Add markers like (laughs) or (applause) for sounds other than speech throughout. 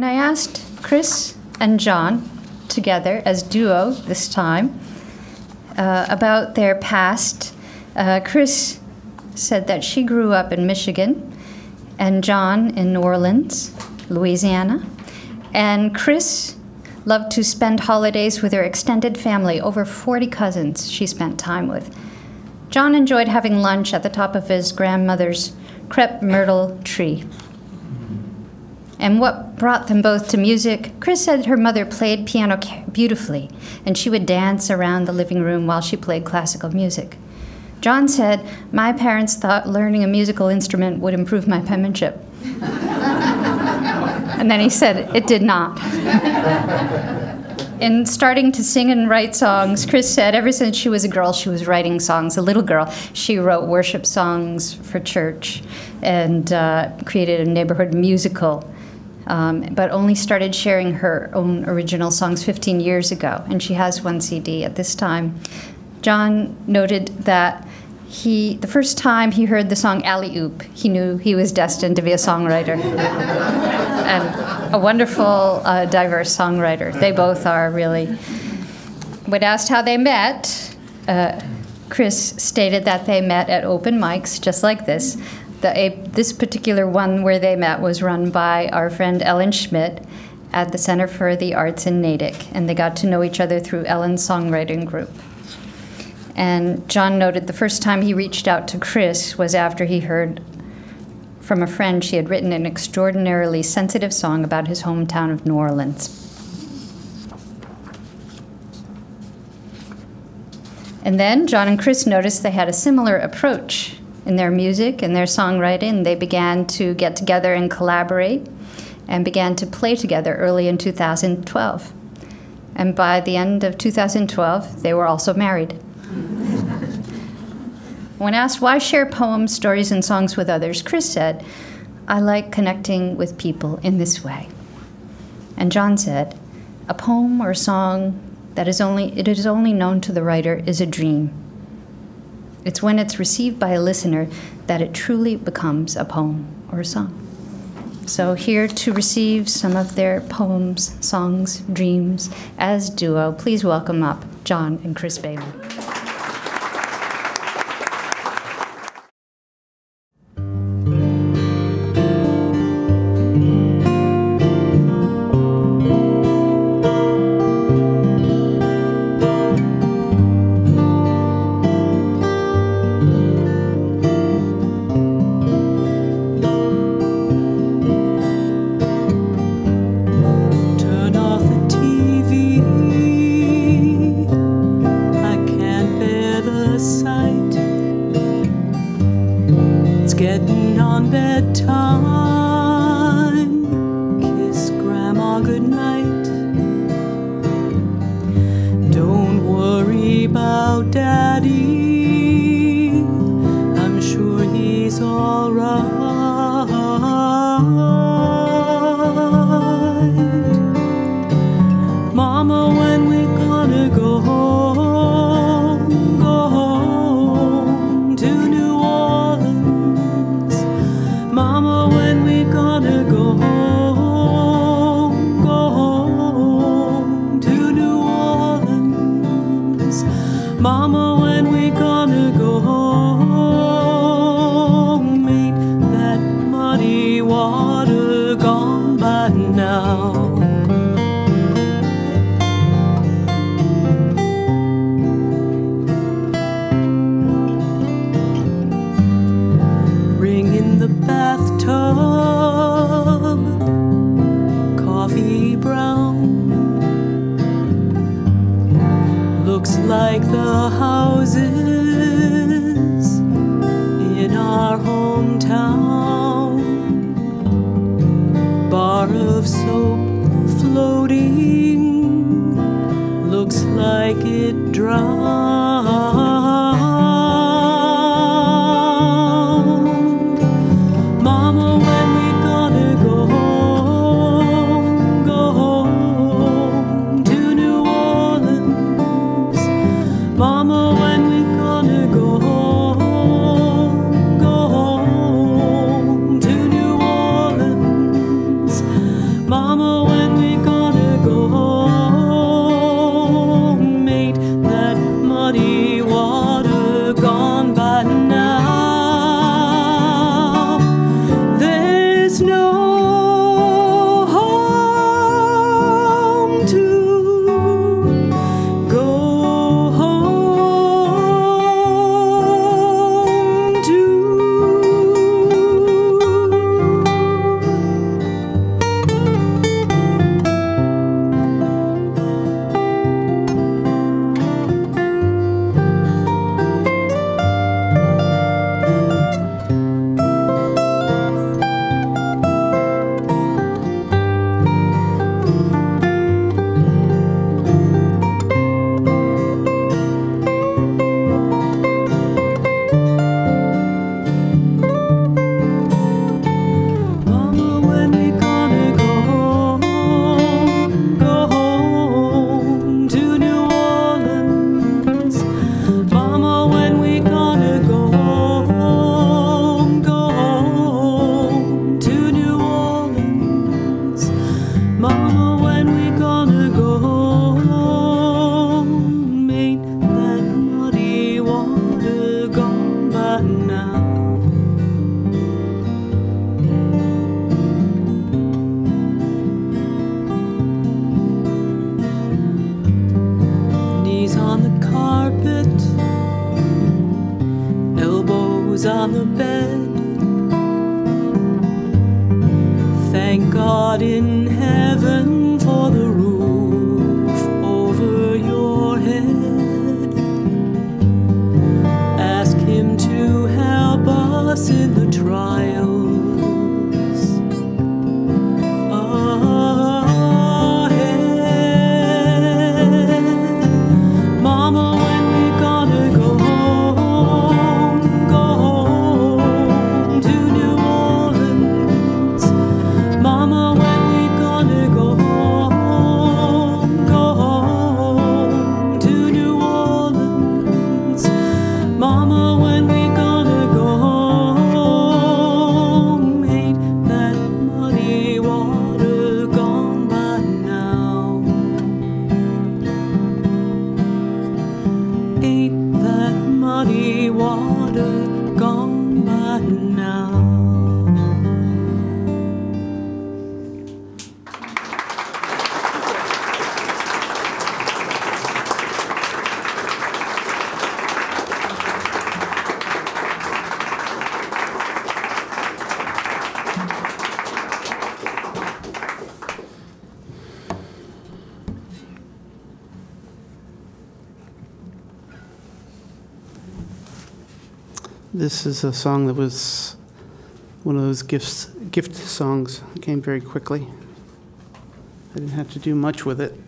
When I asked Chris and John together as duo this time uh, about their past, uh, Chris said that she grew up in Michigan and John in New Orleans, Louisiana. And Chris loved to spend holidays with her extended family, over 40 cousins she spent time with. John enjoyed having lunch at the top of his grandmother's crepe myrtle tree. And what brought them both to music? Chris said her mother played piano beautifully, and she would dance around the living room while she played classical music. John said, My parents thought learning a musical instrument would improve my penmanship. (laughs) and then he said, It did not. In starting to sing and write songs, Chris said ever since she was a girl, she was writing songs. A little girl, she wrote worship songs for church and uh, created a neighborhood musical um, but only started sharing her own original songs 15 years ago, and she has one CD at this time. John noted that he, the first time he heard the song Alley Oop, he knew he was destined to be a songwriter. (laughs) and a wonderful, uh, diverse songwriter. They both are really. When asked how they met, uh, Chris stated that they met at open mics just like this the, a, this particular one where they met was run by our friend Ellen Schmidt at the Center for the Arts in Natick, and they got to know each other through Ellen's songwriting group. And John noted the first time he reached out to Chris was after he heard from a friend she had written an extraordinarily sensitive song about his hometown of New Orleans. And then John and Chris noticed they had a similar approach in their music and their songwriting. They began to get together and collaborate and began to play together early in 2012. And by the end of 2012, they were also married. (laughs) when asked why share poems, stories, and songs with others, Chris said, I like connecting with people in this way. And John said, a poem or song that is only, it is only known to the writer is a dream it's when it's received by a listener that it truly becomes a poem or a song. So, here to receive some of their poems, songs, dreams as duo, please welcome up John and Chris Boehmer. Mama God in heaven. water gone by now. This is a song that was one of those gifts, gift songs. It came very quickly. I didn't have to do much with it.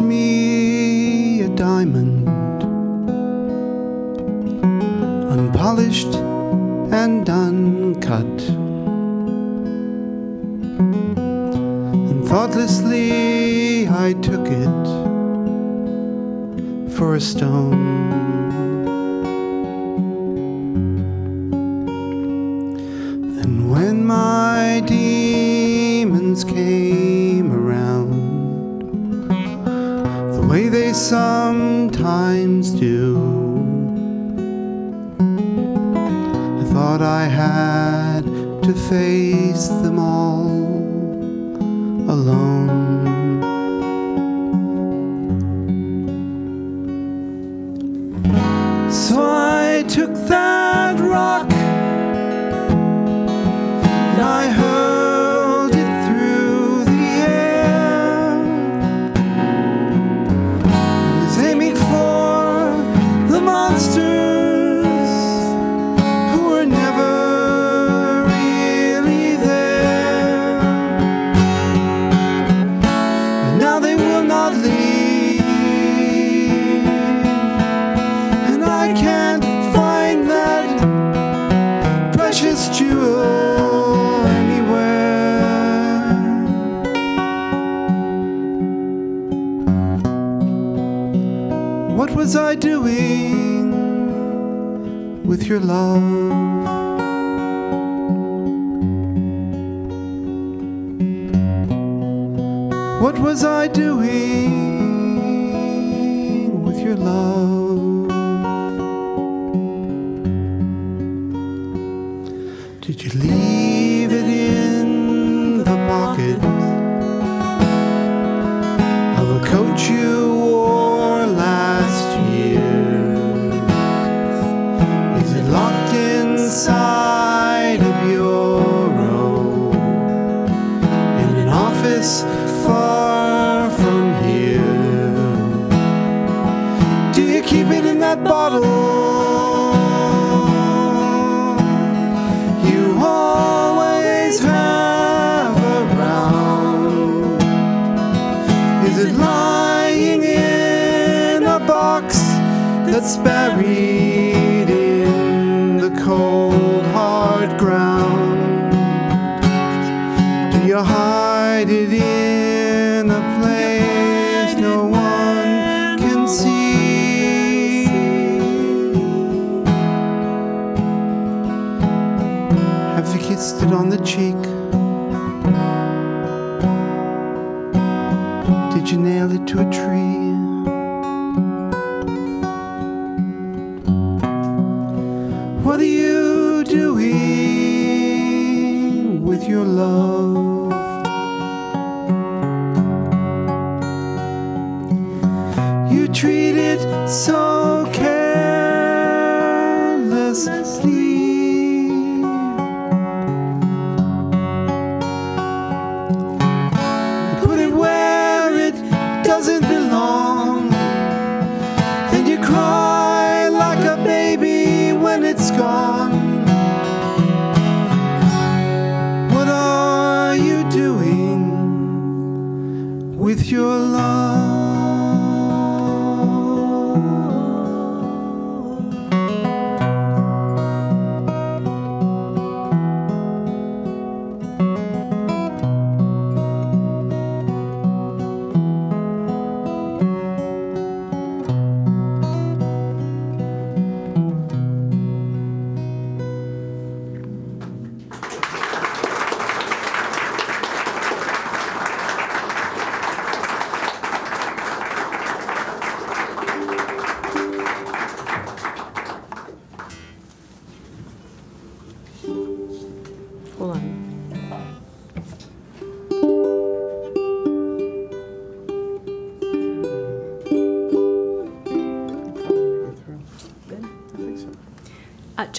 me. the I can't find that precious jewel anywhere. What was I doing with your love? What was I doing? far from here? Do you keep it in that bottle? you always found is it lying in a box that's buried. What are you doing with your love? You treat it so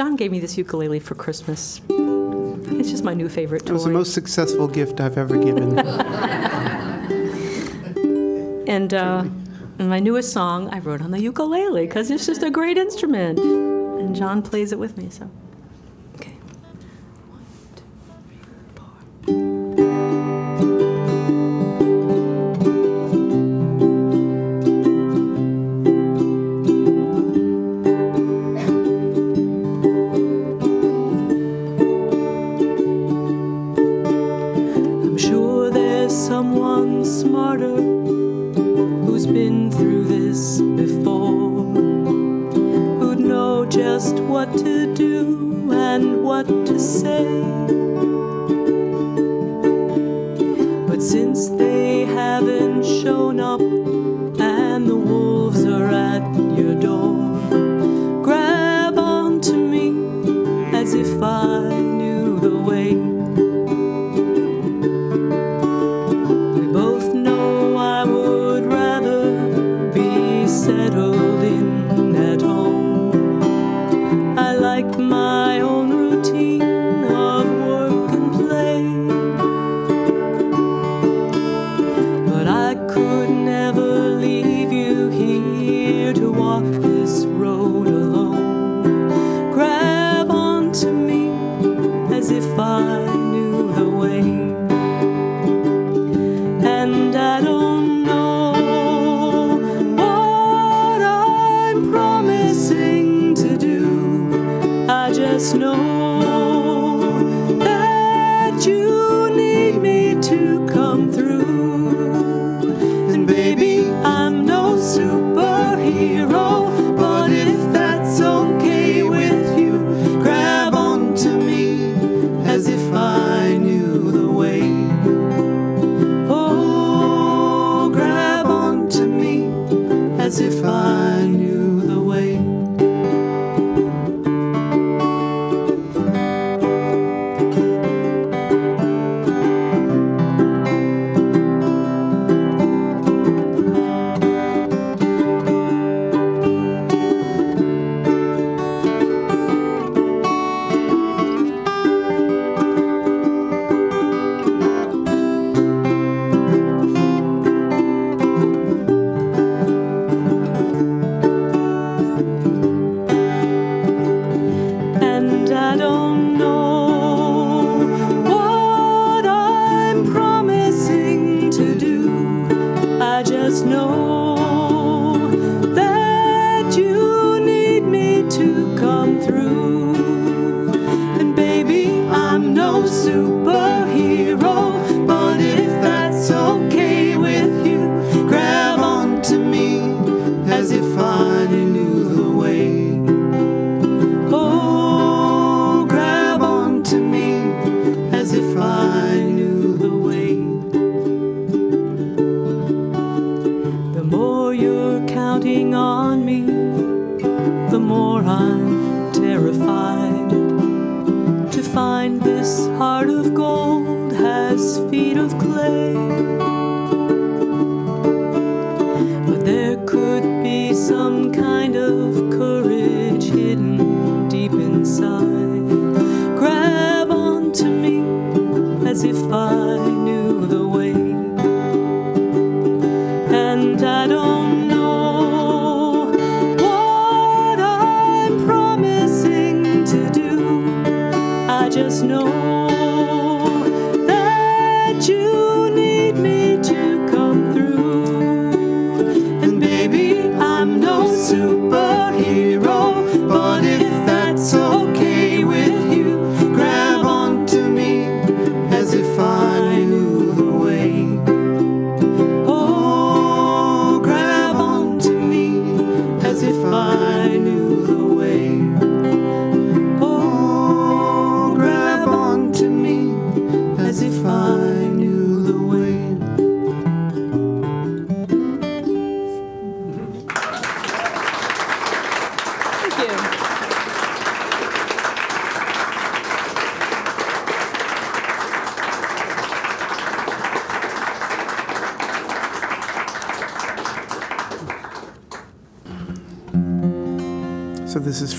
John gave me this ukulele for Christmas. It's just my new favorite toy. It was the most successful gift I've ever given. (laughs) and uh, my newest song I wrote on the ukulele because it's just a great instrument. And John plays it with me, so.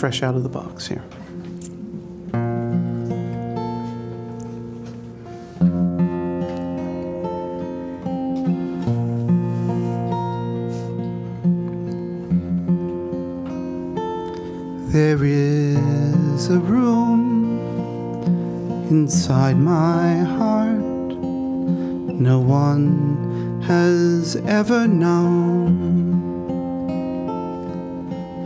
Fresh out of the box here. There is a room inside my heart no one has ever known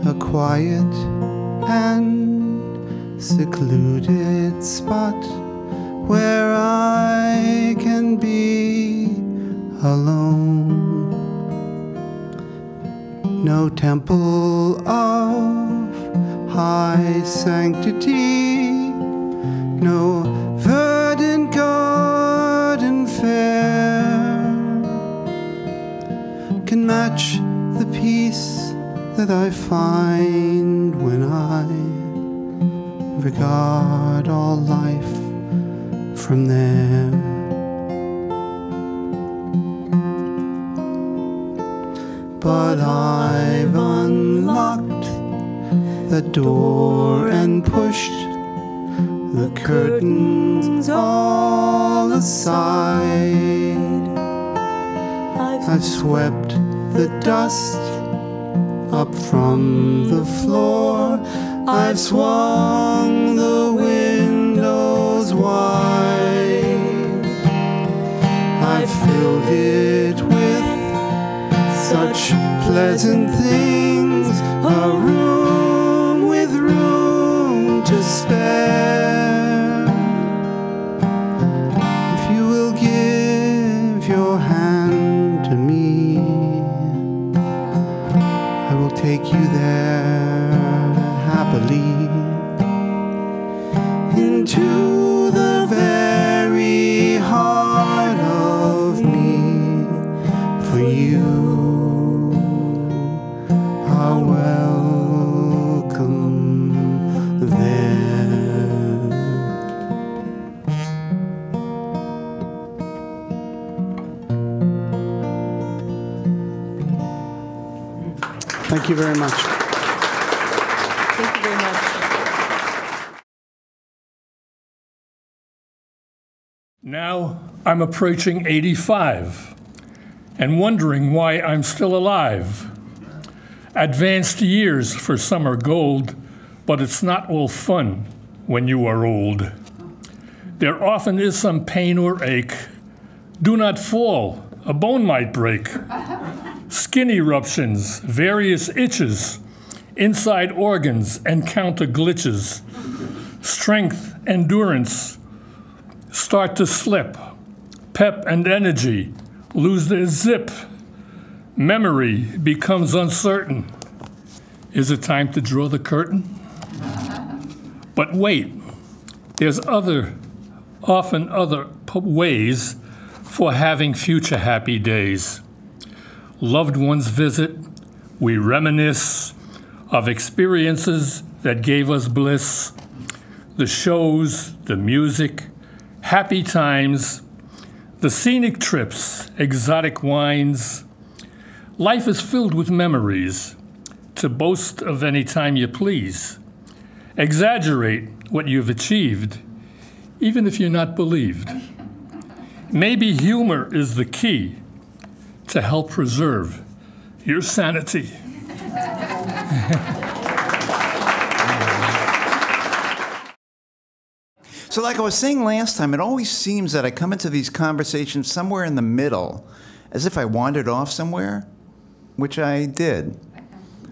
a quiet and secluded spot where I can be alone. No temple of high sanctity, no verdant garden fair can match the peace that I find when I regard all life from there. But I've unlocked the door and pushed the curtains all aside. I've swept the dust up from the floor. I've swung the windows wide. I've filled it with such pleasant things. A room Thank you very much. Thank you very much. Now I'm approaching 85 and wondering why I'm still alive. Advanced years for some are gold, but it's not all fun when you are old. There often is some pain or ache. Do not fall, a bone might break. Skin eruptions, various itches, inside organs, and glitches. Strength, endurance, start to slip. Pep and energy lose their zip. Memory becomes uncertain. Is it time to draw the curtain? But wait, there's other, often other ways for having future happy days. Loved ones visit, we reminisce of experiences that gave us bliss, the shows, the music, happy times, the scenic trips, exotic wines. Life is filled with memories to boast of any time you please. Exaggerate what you've achieved, even if you're not believed. Maybe humor is the key to help preserve your sanity. So, like I was saying last time, it always seems that I come into these conversations somewhere in the middle, as if I wandered off somewhere, which I did.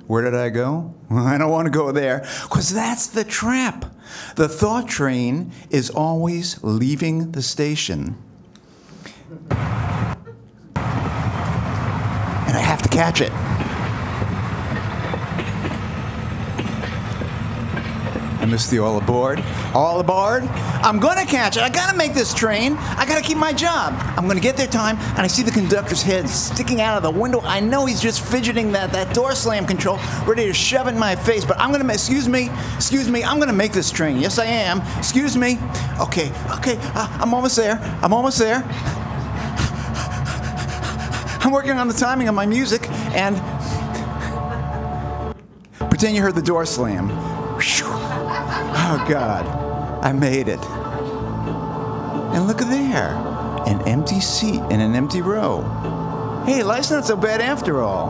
Where did I go? Well, (laughs) I don't want to go there, because that's the trap. The thought train is always leaving the station. And I have to catch it. I missed the all aboard. All aboard? I'm gonna catch it. I gotta make this train. I gotta keep my job. I'm gonna get there time, and I see the conductor's head sticking out of the window. I know he's just fidgeting that, that door slam control, ready to shove in my face. But I'm gonna, excuse me, excuse me, I'm gonna make this train. Yes, I am. Excuse me. Okay, okay, uh, I'm almost there. I'm almost there. I'm working on the timing of my music, and pretend you heard the door slam. Oh, God. I made it. And look there an empty seat in an empty row. Hey, life's not so bad after all.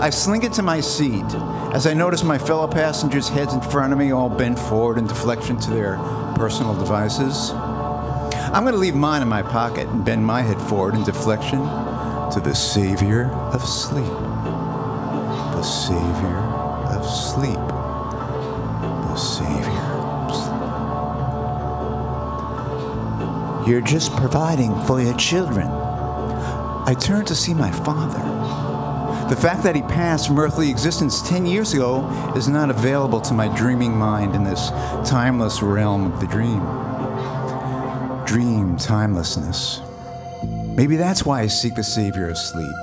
I slink into my seat as I notice my fellow passengers' heads in front of me all bent forward in deflection to their personal devices. I'm going to leave mine in my pocket and bend my head forward in deflection to the Savior of Sleep. The Savior of Sleep. The Savior of Sleep. You're just providing for your children. I turn to see my father. The fact that he passed from earthly existence 10 years ago is not available to my dreaming mind in this timeless realm of the dream. Dream timelessness. Maybe that's why I seek the Savior of sleep,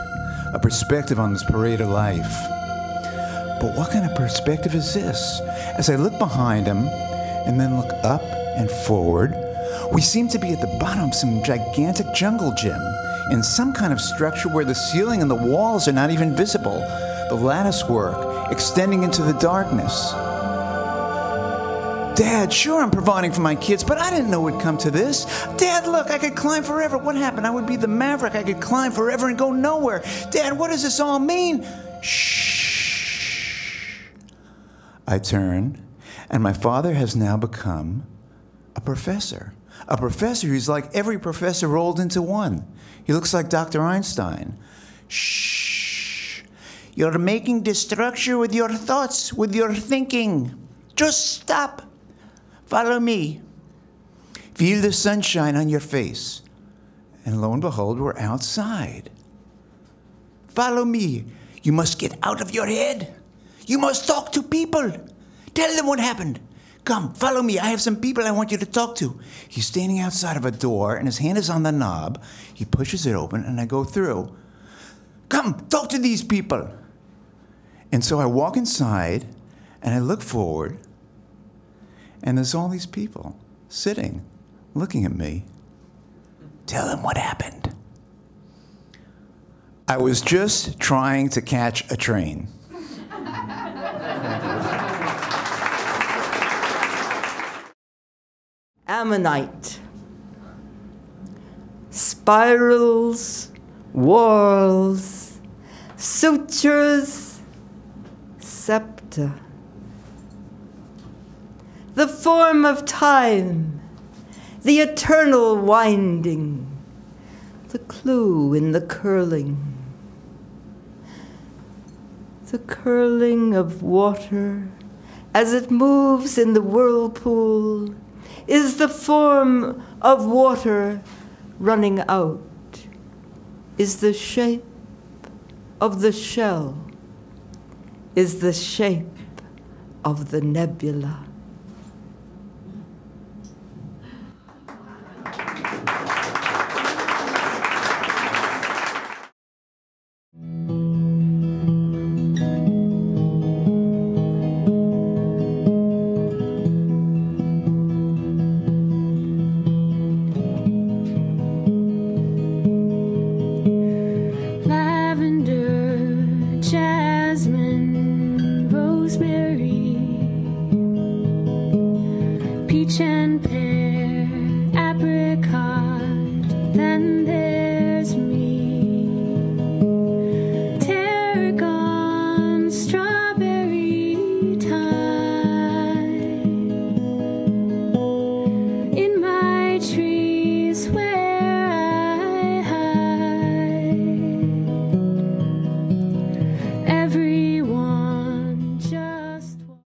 a perspective on this parade of life. But what kind of perspective is this? As I look behind him and then look up and forward, we seem to be at the bottom of some gigantic jungle gym in some kind of structure where the ceiling and the walls are not even visible, the lattice work extending into the darkness. Dad, sure I'm providing for my kids, but I didn't know it'd come to this. Dad, look, I could climb forever. What happened? I would be the maverick. I could climb forever and go nowhere. Dad, what does this all mean? Shh. I turn, and my father has now become a professor. A professor who's like every professor rolled into one. He looks like Dr. Einstein. Shh. You're making destruction with your thoughts, with your thinking. Just stop. Follow me. Feel the sunshine on your face. And lo and behold, we're outside. Follow me. You must get out of your head. You must talk to people. Tell them what happened. Come, follow me. I have some people I want you to talk to. He's standing outside of a door and his hand is on the knob. He pushes it open and I go through. Come, talk to these people. And so I walk inside and I look forward and there's all these people sitting, looking at me. Tell them what happened. I was just trying to catch a train. ammonite. Spirals, whorls, sutures, scepter. The form of time, the eternal winding, the clue in the curling. The curling of water as it moves in the whirlpool is the form of water running out, is the shape of the shell, is the shape of the nebula.